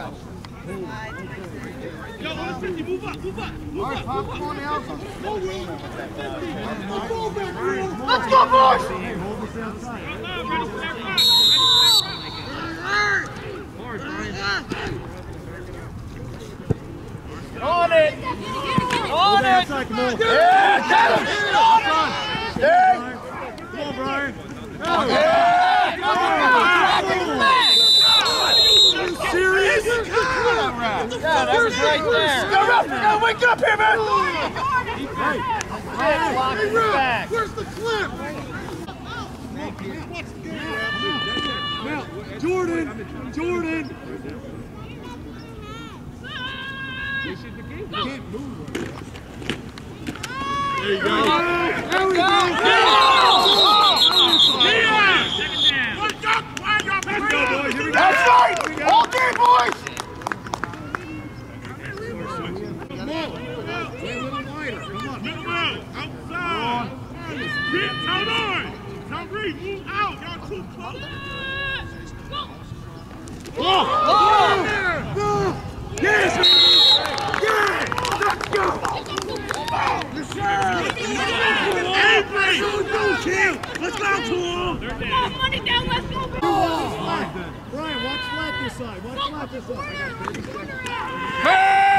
Yo, on the 50, move up, move up, move All right, up, move up. on now. Let's go, boys! Right now, ready for that rock, ready for that rock. On it! On it! Outside, on. Yeah, get him! Stay! Come on, Brian. Serious? Yeah, that was right there. Go, Ralph, we gotta wake up here, man! Hey, block his back. Where's the clip? Now, Jordan, Jordan. Can't move. There you go. There we go. What's up? Why y'all Let's go, we go. That's right! All day, boys! Come on. Play a little wider. Come on. Middle row, outside. Get, tell on. Tell Reed, move out. Y'all too close. Go! Yes! Yes! Let's go! Avery! Let's go to him. They're. Money down, let's go! Brian, watch flat this side. Watch flat this side. I got 30. Hey!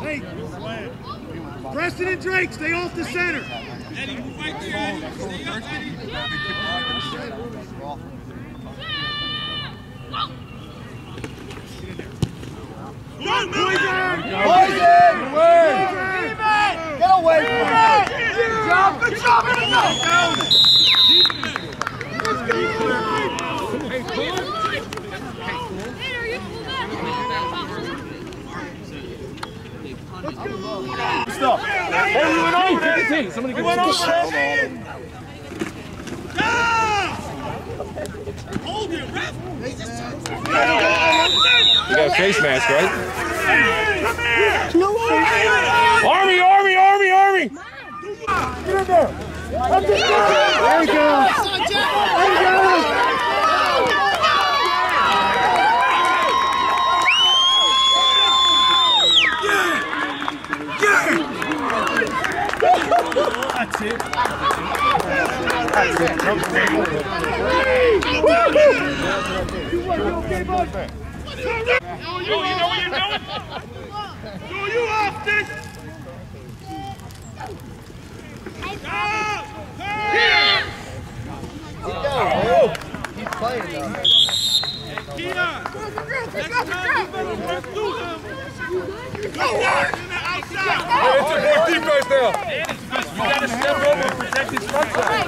Hey, Preston and Drake, stay off the center. Eddie, move right! Get away from him! Good job, good job, here we Stop. Hey, we went over that. Somebody we went over that. Hold it, ref. You got a face mask, right? Army, army, army, army! There you go. There you go. That's it. Oh, you know what you're doing? Do you often? Here! He's playing though. Keon! Next time you better run through them. Go down in the outside. It's a more defense now. You gotta step over and protect his front side.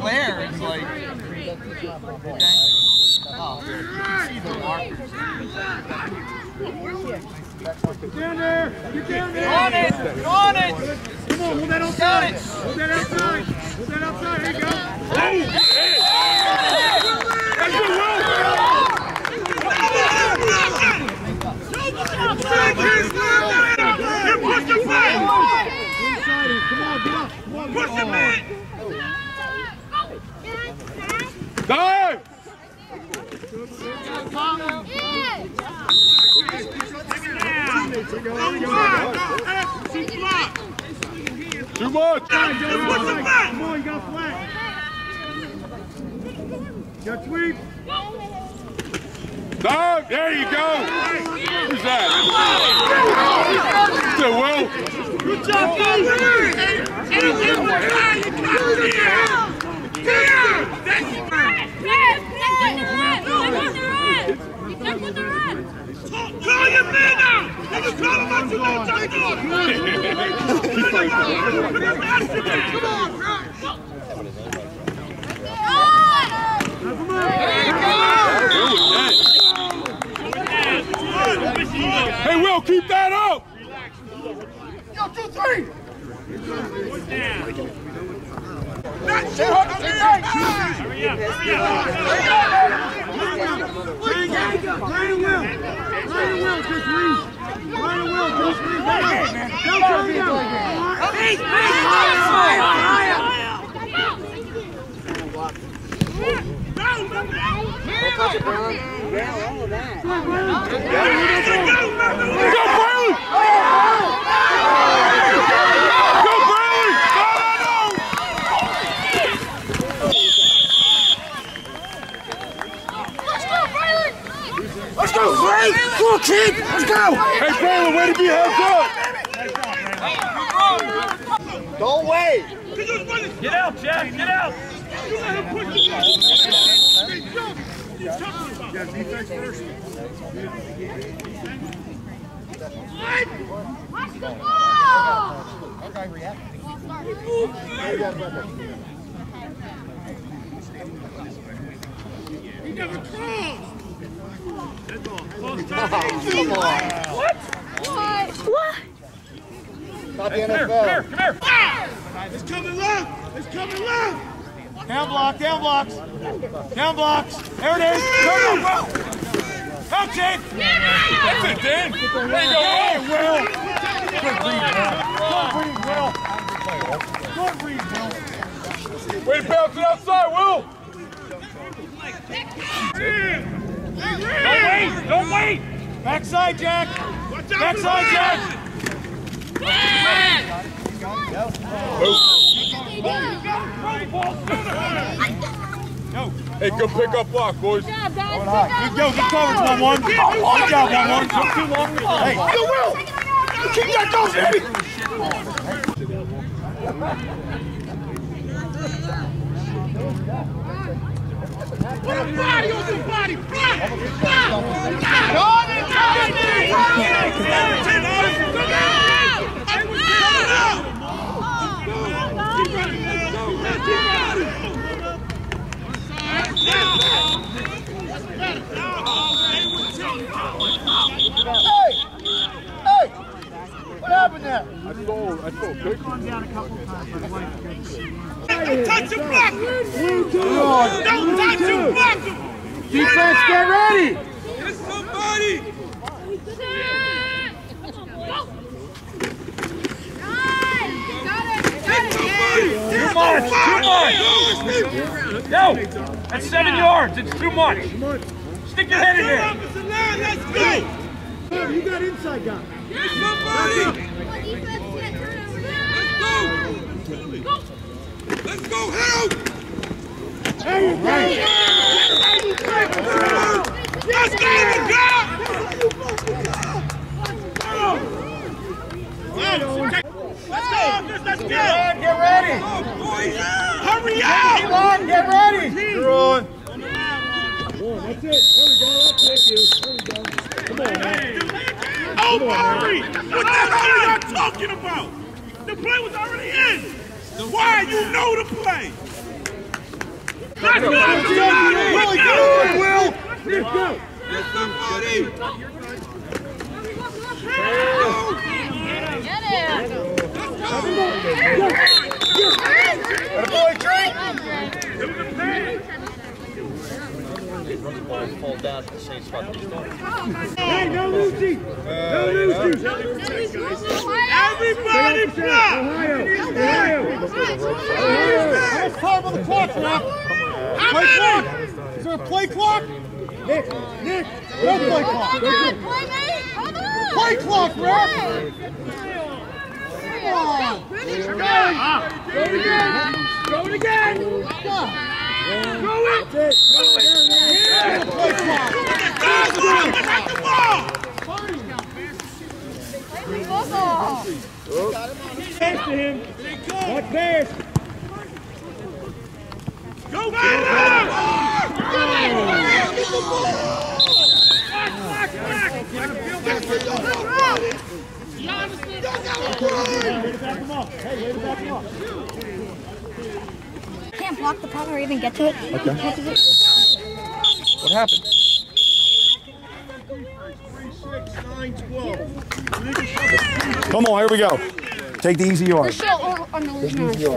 Claire is like. Oh, you see the markers. Down there. Get down there. On it! On it! Come on, hold that outside. Hold that outside. Hold that outside. There you go. You push the man! Inside it. Come on, get up. Dive! Too much! Come on, you got flat. Got sweep. Dive! There you go! Who's that? That Will? Good job, Hey, Will, keep that up. Go, two, three. Hurry up, hurry up. Ryan Will. Ryan Will, just read. Ryan Will, just read. Don't go down. Hey, Go, Braylon! Go, Braylon! No, no, no! Let's go, Ray. Come on, kid. Let's go. Hey, Braylon, way to be heads up! Don't wait. Get out, Jack, get out. Watch the ball! He never crossed. What? What? Not the Come here, come here, come here. It's coming left. It's coming left. Down block, down blocks. Down blocks. There it is. Go, go, go. Help, Jake. That's it, Dan. Way to go, Hey, Will. Will. Good read, Will. Good read, Will. Good read, Will. Way to bounce it outside, Will. Don't wait, don't wait. Backside, Jack. Watch out. Backside, Jack. Hey, good pick up block, boys. Good job, guys. Good go. Good coverage, 1-1. Good job, 1-1. Took too long. Hey, you will. Keep that going, baby. Body on the body. Block. Hey. I stole, I stole a block him. Don't touch him, block him. Defense, get ready. Get somebody. Too much, too much. No, that's seven yards. It's too much. Stick your head in there. Let's go. You got inside guy. Get somebody. Let's go, help. Let's go, let's go. Let's go, let's go. Get ready. Hurry up. Elon, get ready. You're on. That's it. There we go. Thank you. There we go. Come on, man. Oh, Murray! What the hell are y'all talking about? The play was already in. Why? You know the play. Let's go, somebody! Really Let's good, go! Will. Let's go! Get somebody! Boy, Drake. Hey, no Lucy! No Lucy! Everybody block! How much time on the clock, Rap? Play clock. Is there a play clock? Nick, Nick, no play clock. Play clock, Rap. Come on. Go it again! Go Go to him. That. Go, go, block the puck or even get to it. Okay. What happened? Three, six, nine. 9-12. Come on, here we go. Take the easy They're yard. so un- unorganized.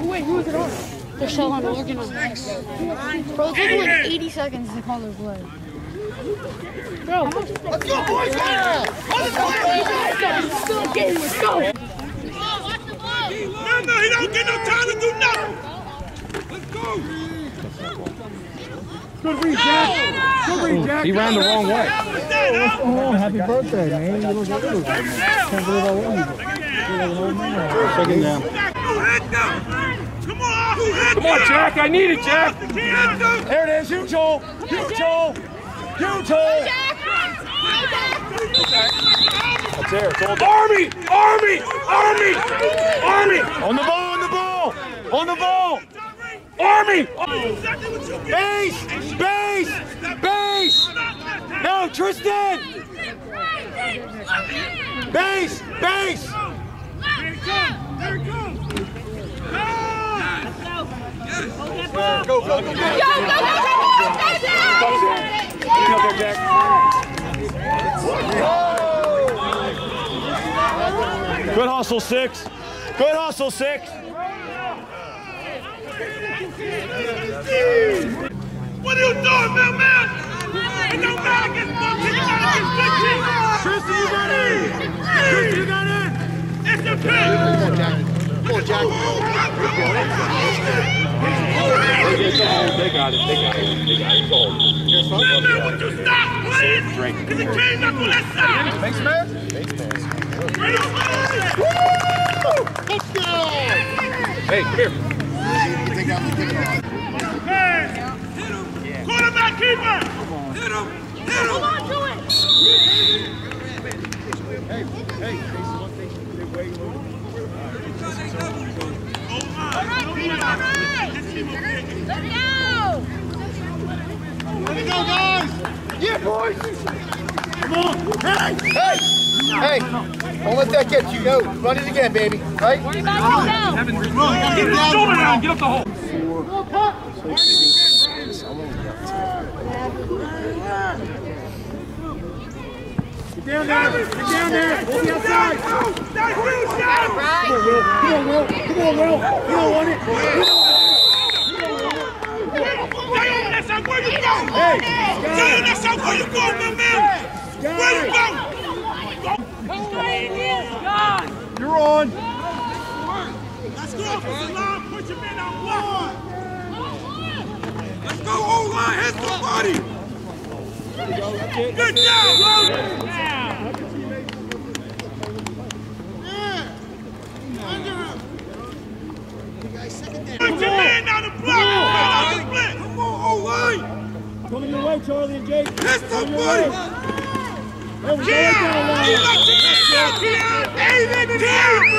Wait, who is it on? They're so unorganized. Bro, it's like 80 seconds to call their play. Bro, Let's go, boys! Yeah! let's go. boys! Let's go. Remember, he don't get no time to do nothing. Let's go. Good read, Jack. Good read, Jack. He ran the wrong way. That was that, huh? Oh, happy birthday, man. You look good. Can't believe I won you. Second down. Who hit them? Come on, who Come on, Jack. I need it, Jack. He hit them. There it is. You, Joel. You, Joel. You, Joel. That's there. It's all done. Army! Army! Army! Army! On the ball, on the ball. On the ball. Army! Exactly what you get. Base. Base. Base. No, Tristan. Base. Base. There it comes. There it comes. Go, go, go, go. Good hustle, six. Good hustle, six. What are you doing, man, man? It don't matter against Bucky, it matters against Vicky. Tristan, you got in. Tristan, you got in. It's a pin. Come on, Jack. They got it. They got it. They got it. It's all. Man, man, would you stop, please? Because it came up on that side. Thanks, man. Right on, man. Touchdown. Hey, come here. Hey. Quarterback keeper. Hit him. Hit him. Here we go, guys. Yeah, boys. Come on. Hey. Hey. Hey. Don't let that get you. Go. Run it again, baby. Right? Come on, gotta get down. Go around. Get up the hole. Get down there. Get down there. Hold the outside. That's you, Shaq. Come on, Will. Come on, Will. Come on, Will. You don't want it. Stay on that side. Where you going? Hey, Stay on that side. Where you going, my man? Where you going? You're on. Let's go. Line. Put your man on one. Let's go, O-line. Hit somebody. Good job, bro. Put your man down the block. Out the. Come on, O-line. Coming your way, Charlie and Jake. Hit somebody. Go down you your man go. Keon,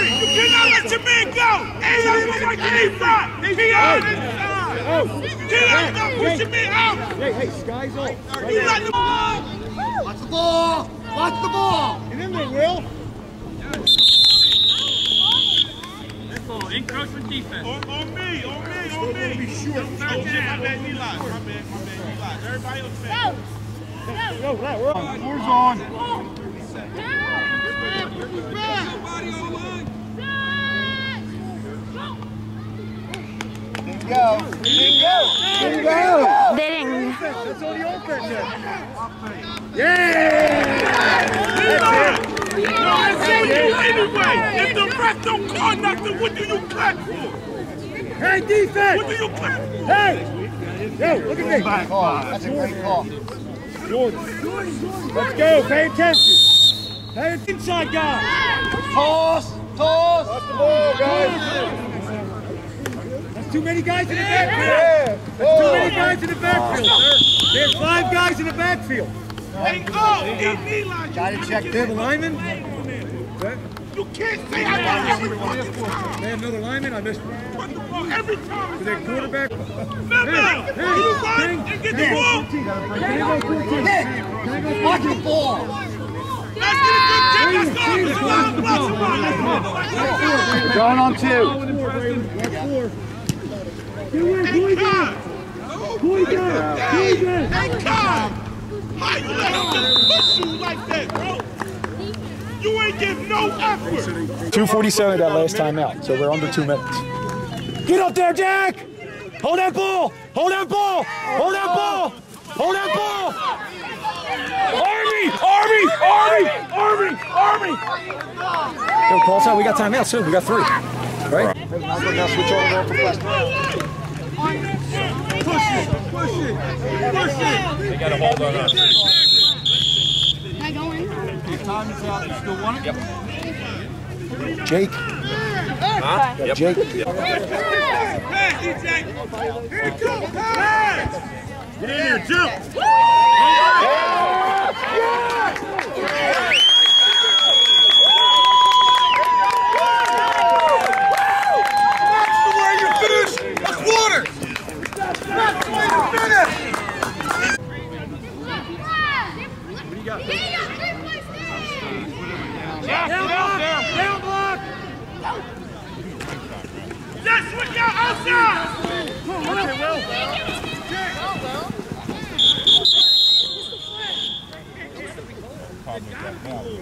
you cannot let your man go. Keon, you like A-Front. Keon, inside. Oh. Keon, don't man out. Hey, hey, sky's off. Watch the ball. Watch the ball. Get in there, Will. On, on me, on me, on me. Sure. Oh, shit, my bad, Eli. My bad, my bad, Eli. Everybody else bad. Yo, right, we're on. We're on. Bidding. That's all the offense. No, that's what you anyway. If the ref don't call nothing, what do you clap for? Hey, defense. What do you clap for? Hey. Yo, look at me. That's a great call. Jordan. Let's go. Pay attention. Pay attention, inside guy. Toss. Toss. Watch the ball, guys. That's too many guys in the backfield. That's too many oh. guys in the backfield. There's five guys in the backfield. Hey, oh, Eli, Got to check get there. The the lineman. You can't say I got every fucking time. They have another lineman. I missed. Put the ball every time. Is that quarterback? Remember, you run and get the ball. Can I go 14? Can I go Watch the ball. Let's get a good check. Let's go. Let's go. Let's go. Let's go. Going on two. Hey, Kai. Hey, hey, Kai. How you let him just push you like that, bro? You ain't give no effort. 247 that last time out, so we're under two minutes. Get up there, Jack! Hold that ball! Hold that ball! Hold that ball! Hold that ball! Army! Army! Army! Army! Yo, call out. We got timeout soon. We got three. Right? Now we're gonna switch over to West. They got a hold on us. Am I going? Jake. Huh? Yep. Jake. Pass, EJ. Here it comes. Pass. Get in there, jump. That's the way you finish a quarter. That's the way you finish. Down block! Just switch out outside.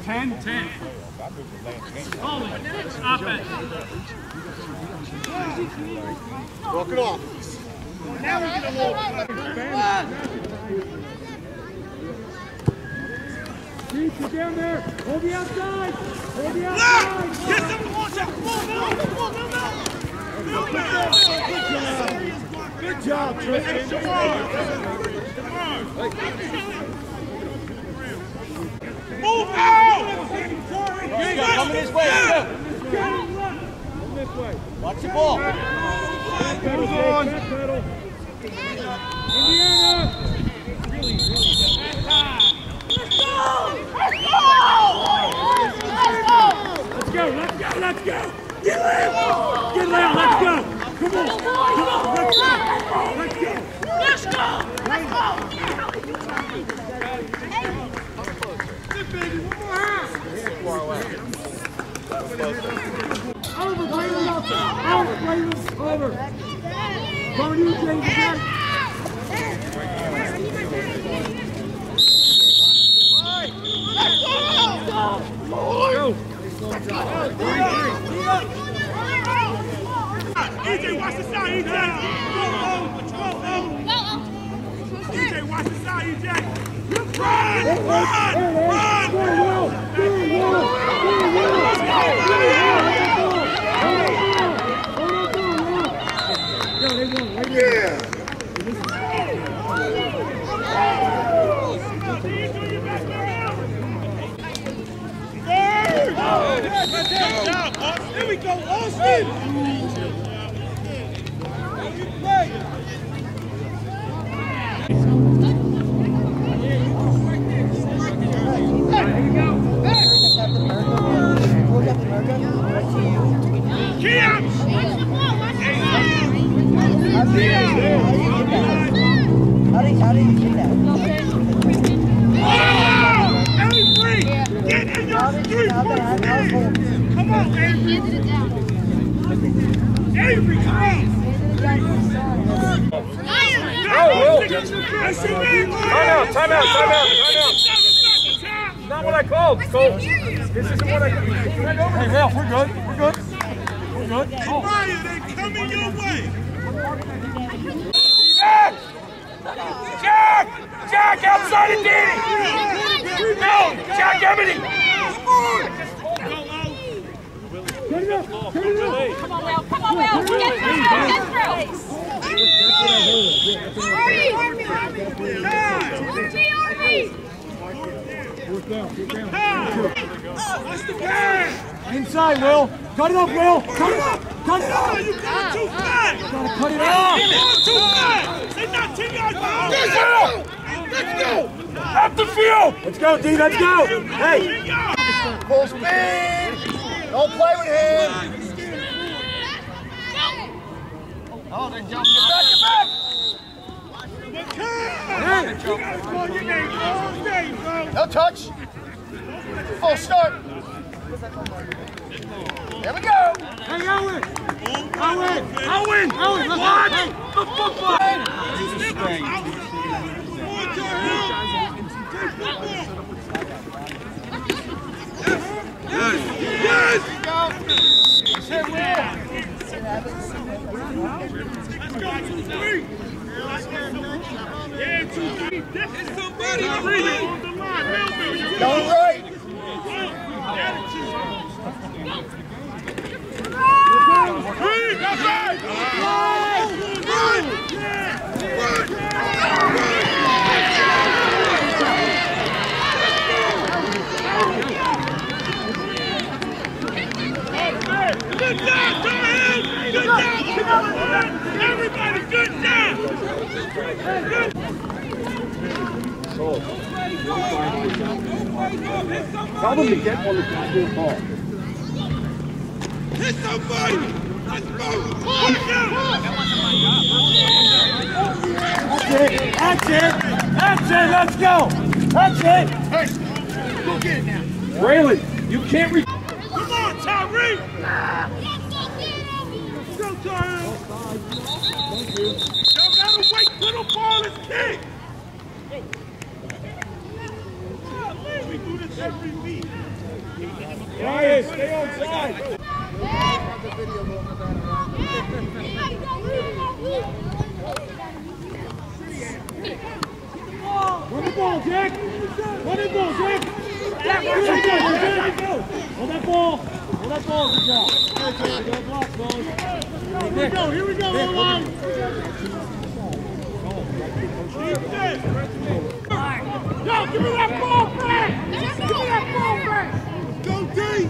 Ten, ten. Walk it off. Keep you down there. Hold the outside. Hold the Look! outside. Get some more shot. Come on, Bill. Come on, Bill, Bill. Bill, Bill. Good job, Tristan. Move out! Coming this way. Watch the ball. Pedals on. Indiana. Let's go, let's go. Get loud. Get loud, let's go. Come on. Come on, let's go. Let's go. Let's go! Let's go! Over, Cleveland, over. Over, Cleveland, over. Come on, you, James, back. EJ, watch the side, EJ. EJ, watch the side, EJ. Run! Run! Run! There we go, Austin! Kim! Ellie free! Get in your street! Come on, Avery! Handed it down. Avery, come on! Oh, Will. That's your man, boy! Timeout, timeout, timeout, timeout. Not what I called, Cole. This isn't what I called. Hey, Ralph, we're good. We're good. We're good. Oh. Ryan, they coming your way! Jack! Jack! Jack, outside of Danny! No! Jack Ebony! Get it up. Get it up. Come on, Will. Come on, Will. Get through. Get through. Army! Army! Army! Army! Army! Fourth down. Fourth down. What's the plan? Inside, Will. Cut it up, Will. Cut it up. Cut it Oh, up. you going too fast! Gotta cut it up. You're going too fast! They're not 10 yards behind! Let's go! Let's go! Up the field! Let's go, D. Let's go. Hey. Full speed. Don't play with him. Oh, then jump. Get back, get back. Hey! You gotta call your name all day, bro! No touch. Full start. There we go. Hey, Owen. Owen. Owen. Owen. What? The football. Three. That's right. Run. Run. Good job, John! Good job! Everybody, good job! Good. Tell them to get Hit somebody! Let's go! Push out! That's it. That's it. Let's go. That's it. Hey, go get it now. Braylon, you can't re- Come on, Tyree! Go, Tyree! Gotta wait till the ball is kicked! Golly, We do this every week. Ryan, stay on side. Run the ball, Jack. Run the ball, Jack. Jack, run the ball, Jack. Hold that ball. Hold that ball. Good job. Good block, fellas. Here we go. Here we go. Hold on. Yo, give me that ball, Frank! Give me that ball, Frank! Go deep!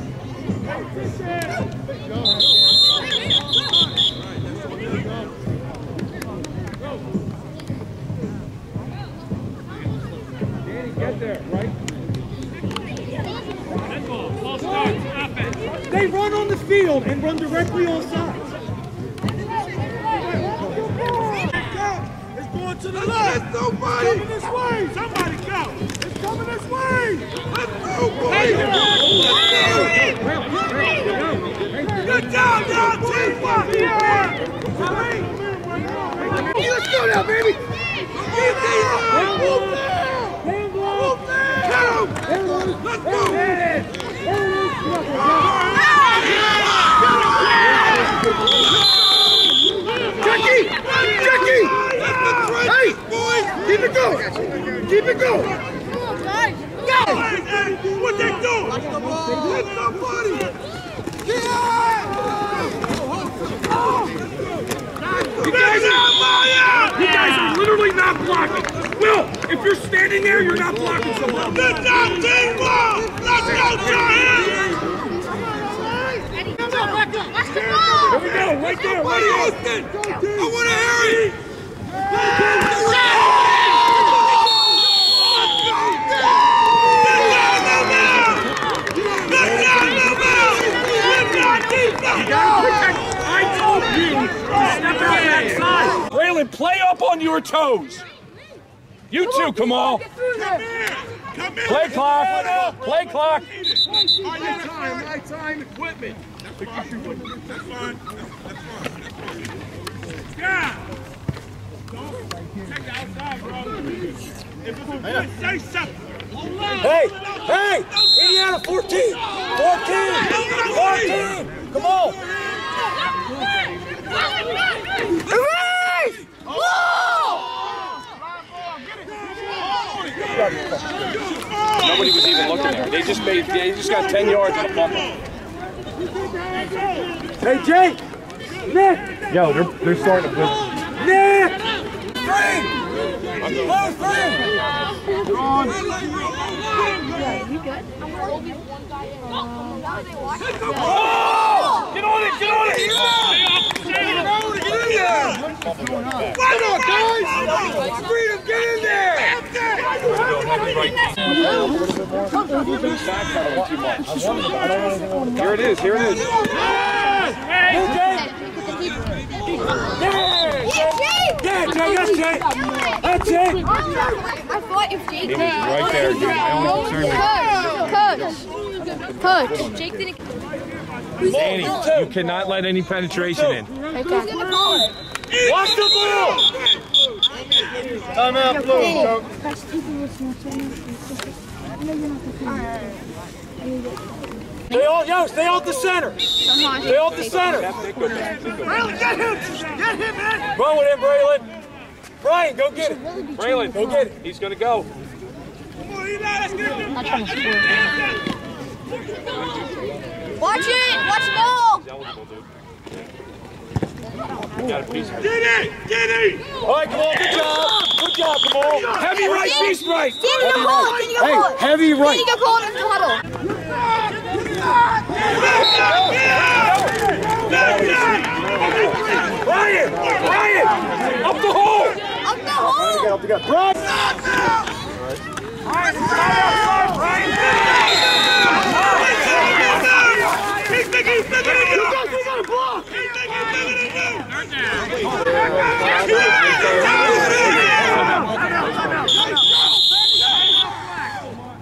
Somebody! It's coming this way! Somebody go! Coming this way! Let's go, boys! Good job, y'all! Teamwork! Yeah! Let's go now, baby! Get these Move there! Move there! Let's go! Jackie! Jackie! Hey! Keep it going! Keep it going! What they do? Hit somebody! You guys are, you guys are literally not blocking. Will, if you're standing there, you're not blocking someone. Good job, teamwork! Let's go, Giants! Here we go, right there, right here. I want to hear it! I told you to step out that side. Braylon, play up on your toes. You too, Kamal. Play clock. Play clock. My time, my time, equipment. That's fine. That's fine. Yeah. Don't check outside, bro. If it's a say something. Hey, hey, Indiana 14, 14, 14. Come on. Nobody was even looking there. They just made. They just got 10 yards on the fumble. Hey, Jake. Nick. Yo, they're, they're starting to blitz. Nick. Get on it. Get on it. Why not, guys? Freedom, get in there! Here it is. Here it is. Yeah, Jay. That's Jay. That's Jay. I thought if Jake did. Right there, dude. My only concern Coach, coach, coach. Jake didn't. Danny, you cannot let any penetration in. Who's gonna call it? Watch the ball. Timeout, blue. Stay on. yo, stay off the center. Stay off the center. Braylon, get him! Get him, man! Run with him, Braylon. Brian, go get it. Braylon, go get it. He's gonna go. Come on, Eli, let's get him. Not trying to score. Watch it! Watch the ball! Get it! Get it! All right, Kamal, good job. Good job, Kamal. Heavy right, piece right. Danny, go call it! Danny, go call it! heavy right. Danny, go call it in the huddle! Ryan! Ryan! Up the hole! Up the hole! Up the gut. Run. He's thinking he's bigger than you! He's got a block! He's thinking he's bigger than you!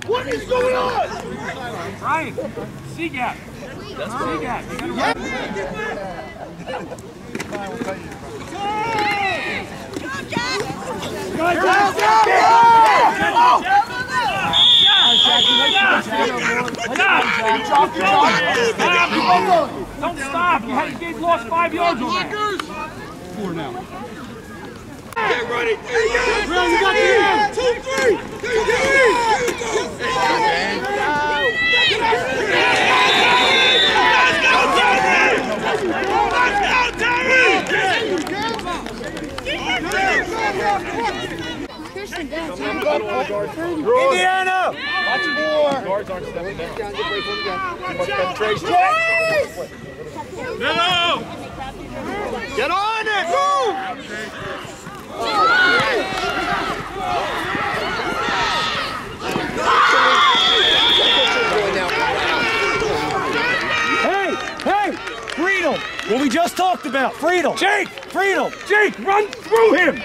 What is going on? Ryan! C gap! C gap. You gotta run. Don't stop! You had you lost five yards on that. Get ready! Bro, you got the end! Two, three! Go, Terry! Kirsten down. Indiana. Watch more. Guards aren't stepping down. Too much penetration. Hello! Get on it! Move! Hey, hey, freedom. What we just talked about, freedom. Jake, freedom. Jake, run through him!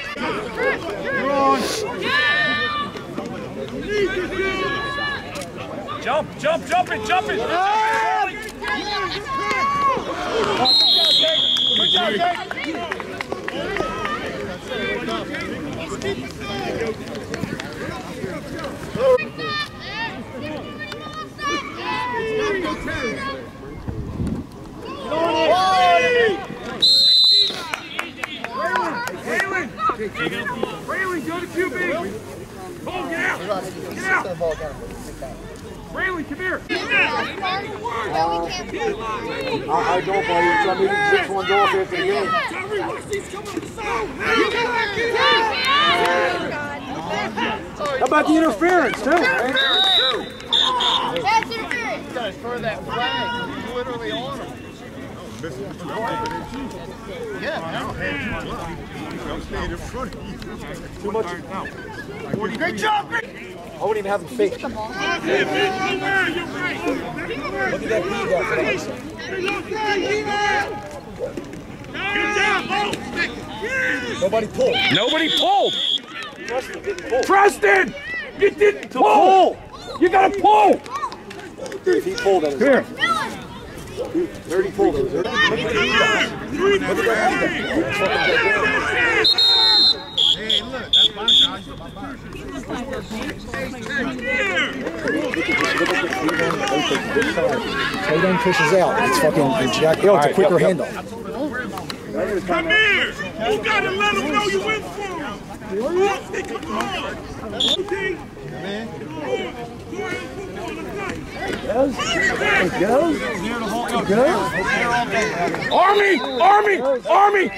Jump, jump, jump it, jump it! Ah! Braylon, go to QB! Oh, get out! Get out! Braylon, come here! Uh, I, I don't, buddy. Tell me to six one off after the game. Terry, watch these coming on the side! How about the interference, too? man? That's interference! For that flag, literally on him. Too much. Great job! I wouldn't even have him fake. Look You're right! You're right! at that knee there for Good job, Mo! Nobody pulled. Nobody pulled! Preston pull. Preston! You didn't pull! You gotta pull! If he pulled, that was Here. Third he pulled. It was Tight end pushes out. It's fucking Jack Hill. It's a quicker handoff. Come here! You gotta let them know you in for them! Hey, come on! Okay? Army! Army! Army!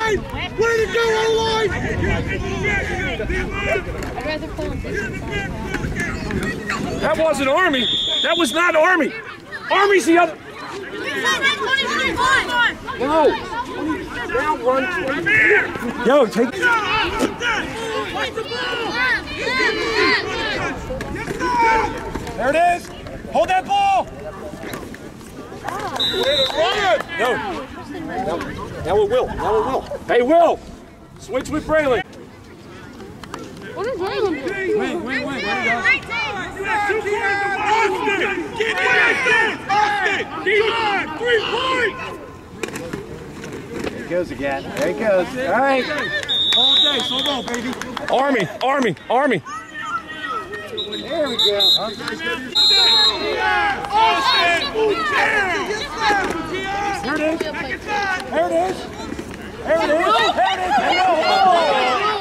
Hey, way to go, O-line! I'd. That wasn't Army. That was not Army. Army's the other. No. Now run. Yo, take There it is. Hold that ball. No. Now, now it will. Now it will. Hey, Will. Switch with Braylon. What is Braylon doing? Austin! Get in! Austin! D-line! Three points! There it goes again. There it goes. All right. All day. So long, baby. Army. Army. Army. There we go. Austin, move down. It is. There it is. There it is. There it is. There it is.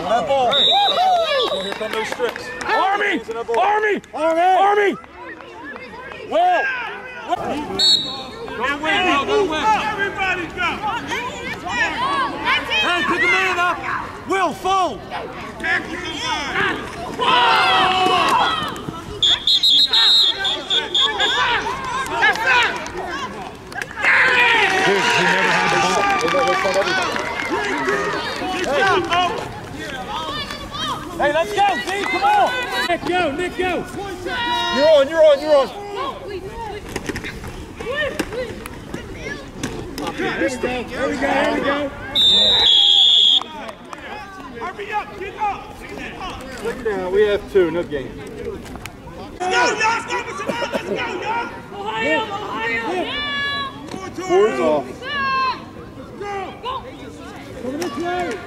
That ball. Here come those strips. Army! Army! Army. Army! Will. Go win, go, go win. Everybody go. Hey, pick a man up. Will, fold. Tackle somebody. Hey, let's go, D. Come on. Nick, go. Nick, go. You're on, you're on, you're on. There we go. There we go. Get. Get we have two, no game. Let's go, y'all. Let's go, Let's go, y'all. Ohio, Ohio. Four's off. Coming this way.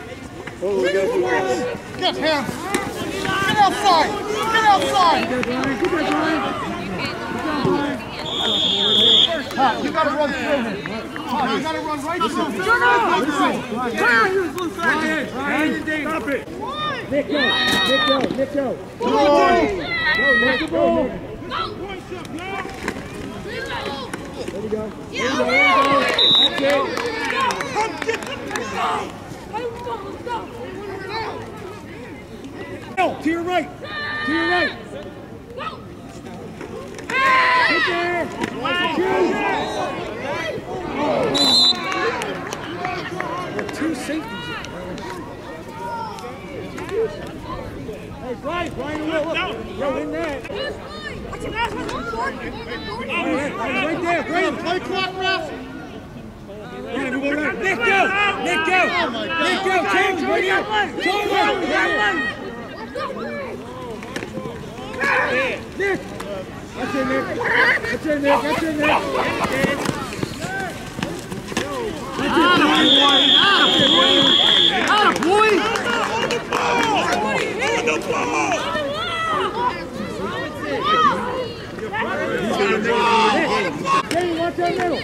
Oh, we got two. Get him. Get outside. Get outside. Good, Brian. Good, Brian. Ha, you gotta run through him. Ha, gotta run right through. Him. Brian, Brian, stop it. Nick, go. Nick, go. Nick, go. Go, Nick, the ball. There we go. There we go. There we go. That's it. Come get the Bill, to your right. To your right. Get there. There are two safeties. Hey, Brian, Brian. Nick, go. Nick. Nick, go. James. Nick! That's it, Nick. That's it, Nick. That's it, Nick. On the ball. Jamie, watch that middle.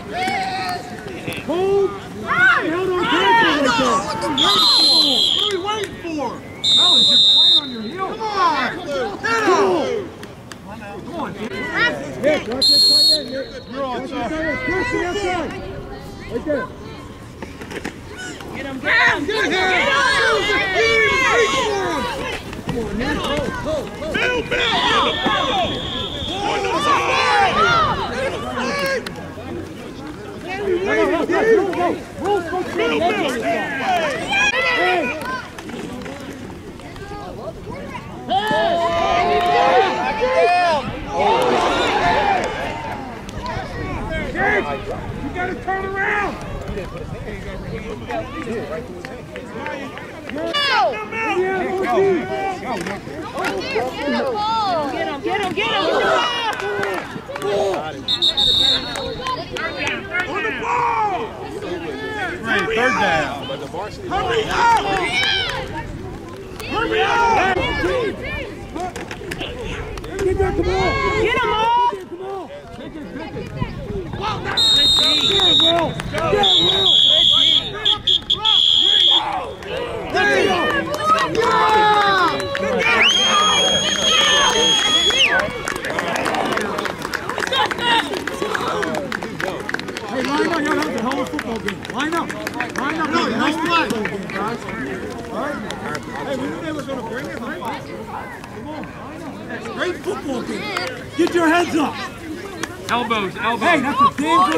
Hold. He held on careful right there. You get him, get him. On the ball. Hurry Third down. Hurry up. Hurry up. Get back the ball! Get him, all. Get the! Pick it, pick it! Yeah, Will! Yeah, Will! Hey, line up! Yo, that was a hell of a football game. Line up! Line up! No, nice play. Hey, we knew they were going to bring it, right? Come on. Great football game. Get your heads up. Elbows, elbows. Hey, that's a damn good